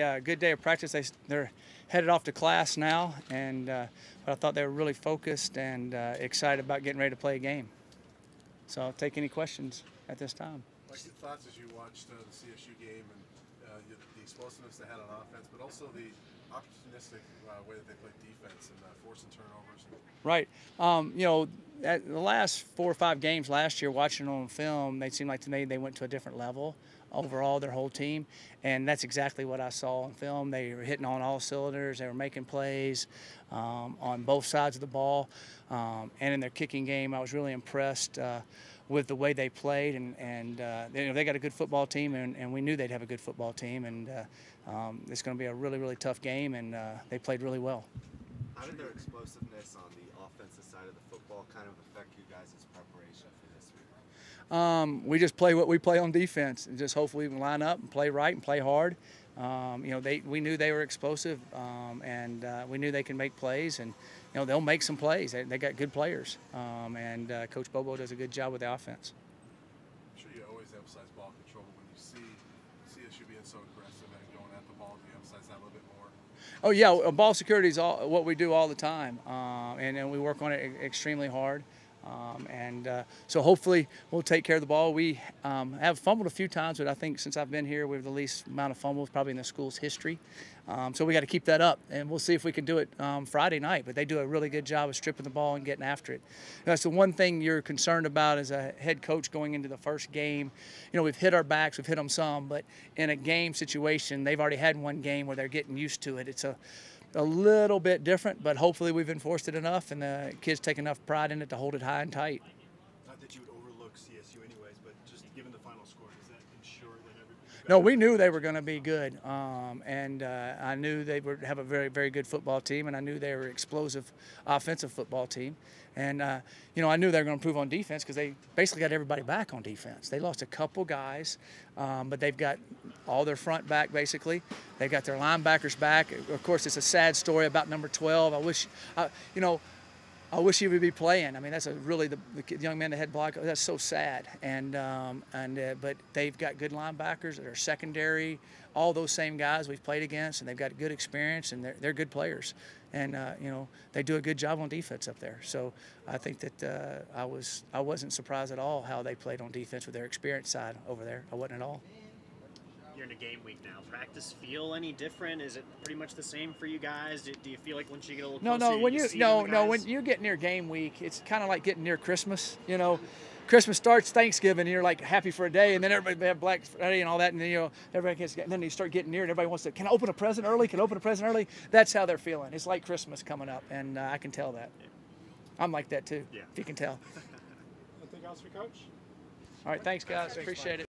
Yeah, good day of practice. They, they're headed off to class now, and uh, but I thought they were really focused and uh, excited about getting ready to play a game. So I'll take any questions at this time. What's your thoughts as you watched uh, the CSU game and uh, the, explosiveness they had on offense, but also the opportunistic uh, way that they played defense and uh, forcing turnovers? Right. Um, you know, the last four or five games last year, watching on film, they seemed like to me they went to a different level overall, their whole team. And that's exactly what I saw on film. They were hitting on all cylinders. They were making plays um, on both sides of the ball. Um, and in their kicking game, I was really impressed uh, with the way they played. And, and uh, they, you know, they got a good football team, and, and we knew they'd have a good football team. And uh, um, it's going to be a really, really tough game, and uh, they played really well. How did their explosiveness on the offensive side of the football kind of affect you guys' preparation for this week? Um, we just play what we play on defense, and just hopefully we can line up and play right and play hard. Um, you know, they we knew they were explosive, um, and uh, we knew they can make plays, and you know they'll make some plays. They, they got good players, um, and uh, Coach Bobo does a good job with the offense. I'm sure you always emphasize ball control, but when you see CSU being so aggressive and going at the ball, do you emphasize that a little bit more? Oh yeah, ball security is all, what we do all the time, uh, and, and we work on it extremely hard. Um, and uh, so hopefully we'll take care of the ball. We um, have fumbled a few times, but I think since I've been here, we have the least amount of fumbles probably in the school's history. Um, so we got to keep that up, and we'll see if we can do it um, Friday night. But they do a really good job of stripping the ball and getting after it. That's the one thing you're concerned about as a head coach going into the first game. You know, we've hit our backs, we've hit them some, but in a game situation, they've already had one game where they're getting used to it. It's a a little bit different, but hopefully we've enforced it enough and the kids take enough pride in it to hold it high and tight. Not that you would overlook CSU anyways, but just given the final score, does that ensure that every No, we knew they were going to be good, um, and uh, I knew they would have a very, very good football team, and I knew they were an explosive offensive football team, and uh, you know I knew they were going to improve on defense because they basically got everybody back on defense. They lost a couple guys, um, but they've got all their front back basically. They've got their linebackers back. Of course, it's a sad story about number 12. I wish, uh, you know. I wish he would be playing. I mean, that's a really the, the young man that had block. That's so sad. And um, and uh, but they've got good linebackers that are secondary. All those same guys we've played against, and they've got good experience, and they're they're good players. And uh, you know they do a good job on defense up there. So I think that uh, I was I wasn't surprised at all how they played on defense with their experience side over there. I wasn't at all. You're in a game week now. Practice feel any different? Is it pretty much the same for you guys? Do, do you feel like once you get a little No, closer, no. When you see no, no. When you get near game week, it's kind of like getting near Christmas. You know, Christmas starts Thanksgiving, and you're like happy for a day, and then everybody they have Black Friday and all that, and then you know everybody gets. And then you start getting near, and everybody wants to. Can I open a present early? Can I open a present early? That's how they're feeling. It's like Christmas coming up, and uh, I can tell that. I'm like that too. Yeah. If you can tell. Anything else for Coach? All right. Thanks, guys. Appreciate it.